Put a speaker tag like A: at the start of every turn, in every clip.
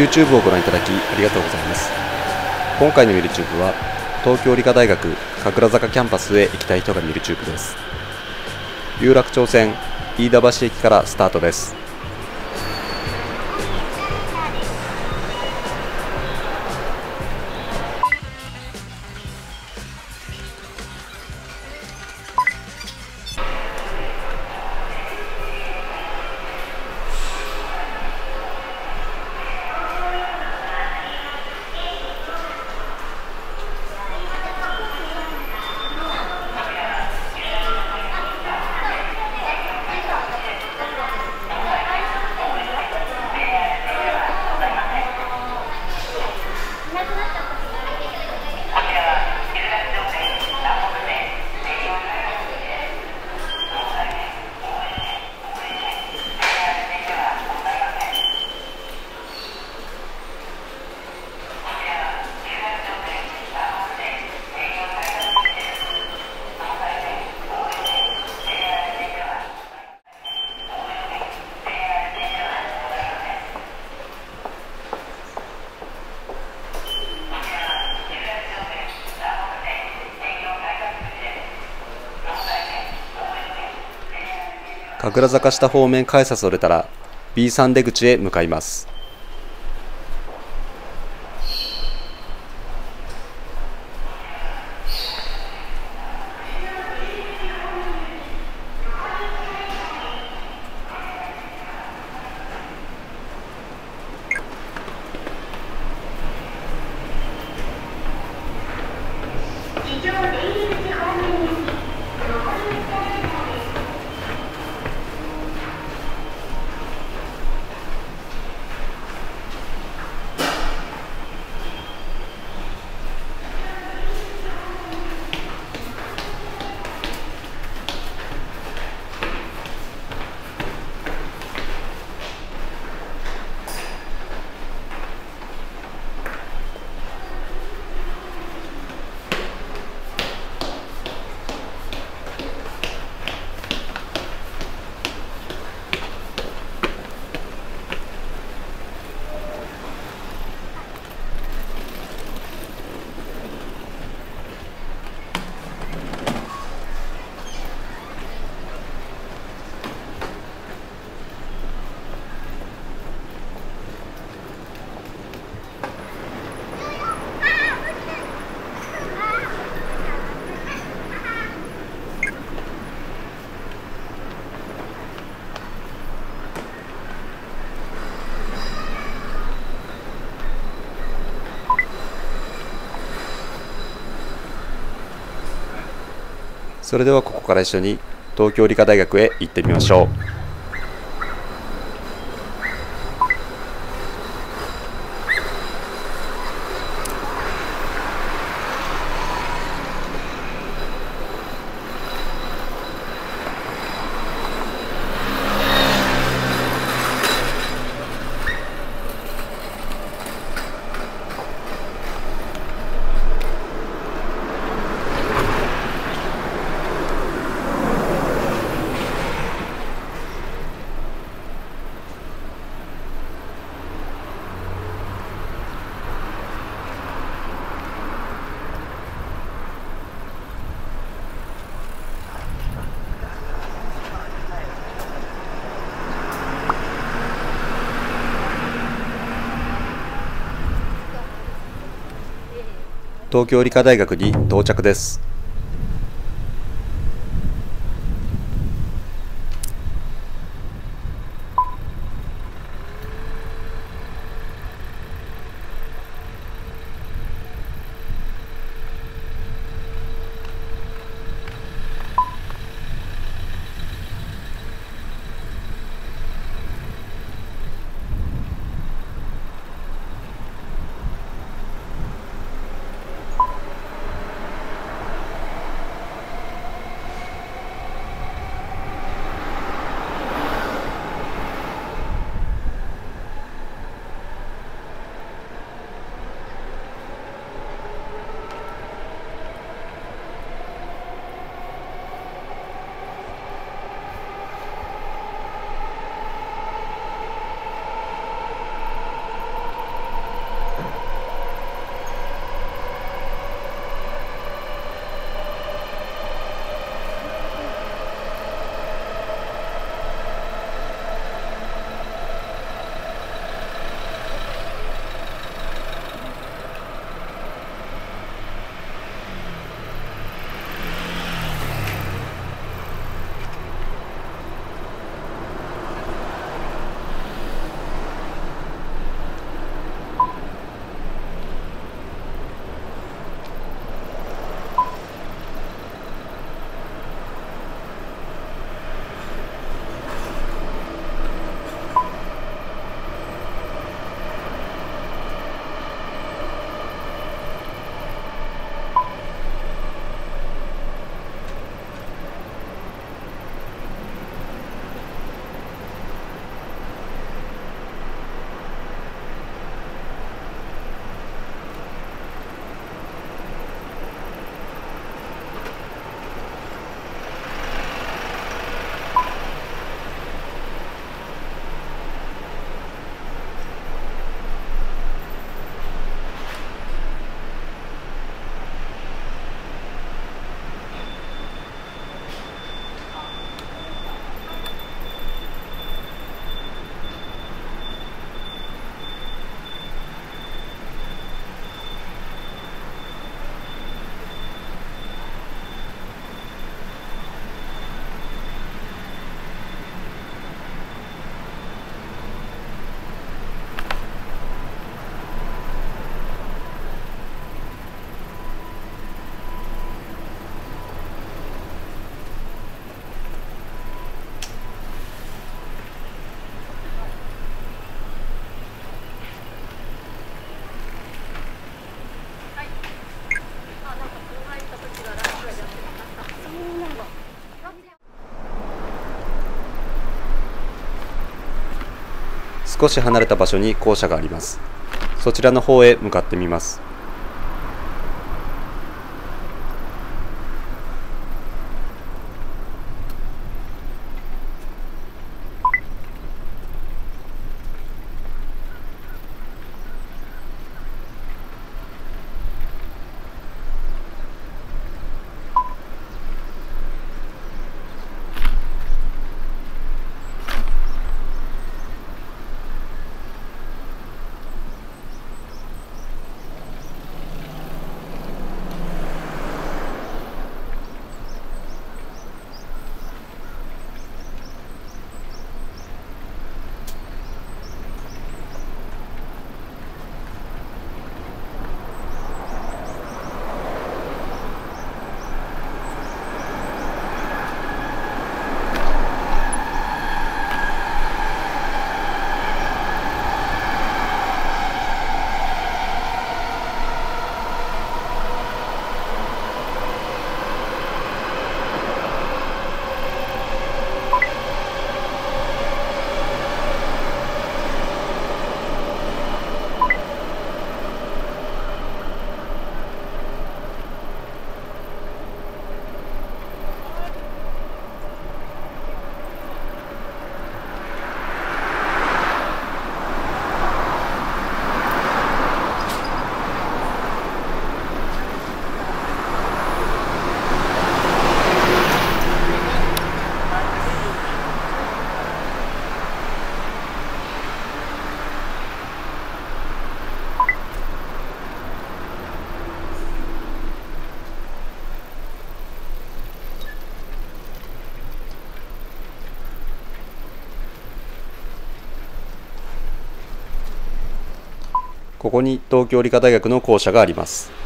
A: YouTube をご覧いただきありがとうございます。今回のミルチューブは東京理科大学神楽坂キャンパスへ行きたい人が見るチューブです。有楽町線飯田橋駅からスタートです。神楽坂下方面改札を出たら B3 出口へ向かいます。それではここから一緒に東京理科大学へ行ってみましょう。東京理科大学に到着です。少し離れた場所に校舎があります。そちらの方へ向かってみます。ここに東京理科大学の校舎があります。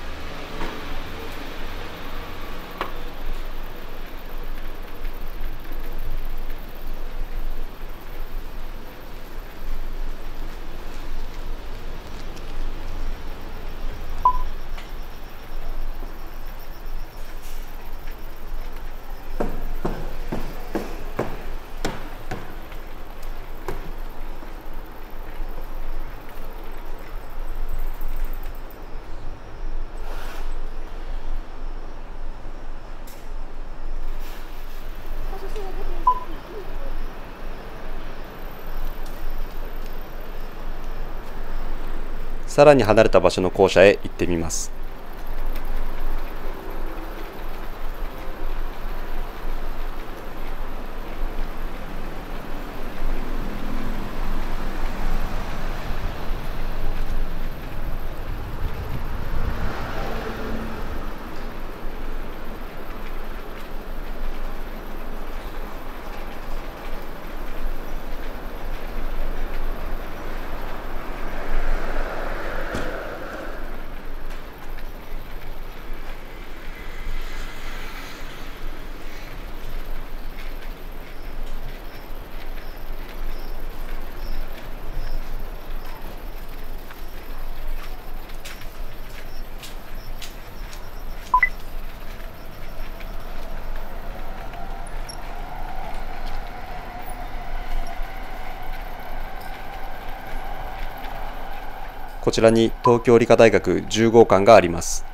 A: さらに離れた場所の校舎へ行ってみます。ちらに東京理科大学10号館があります。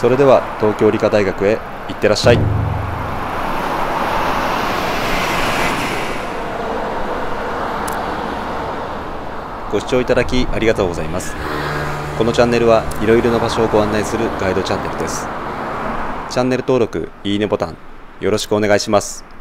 A: それでは東京理科大学へ行ってらっしゃい。ご視聴いただきありがとうございます。このチャンネルはいろいろな場所をご案内するガイドチャンネルです。チャンネル登録いいねボタンよろしくお願いします。